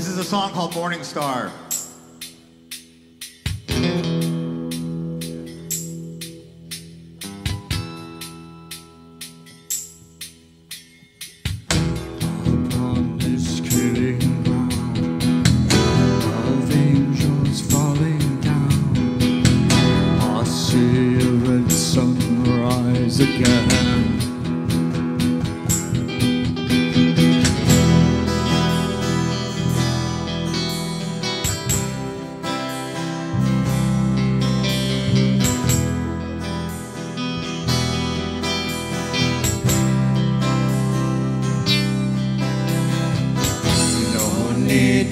This is a song called Morningstar. Upon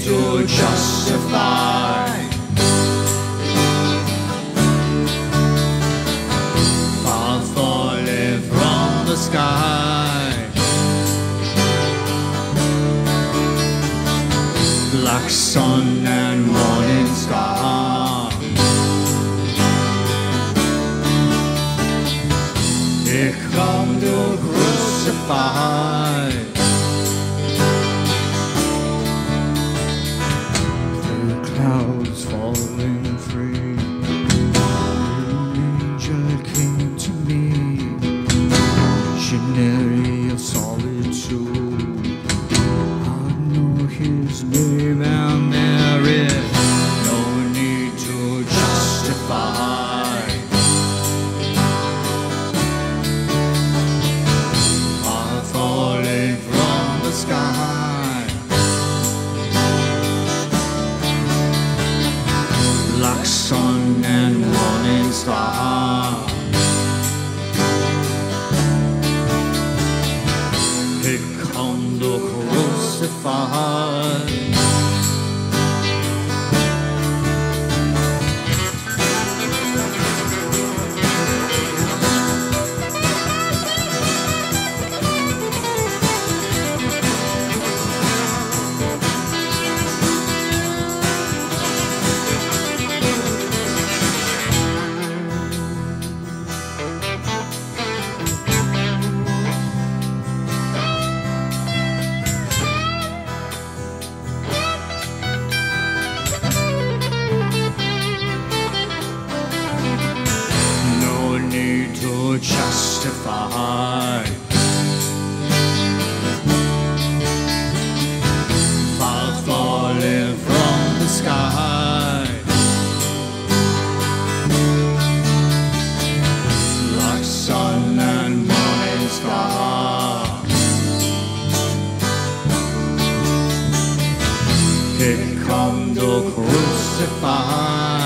to justify. Far falling from the sky. Black sun and morning star. Here come to crucify. Sky. Black sun and morning star. Here come the crucified. Justify. Far falling from the sky. Like sun and morning star. Here come the crucified.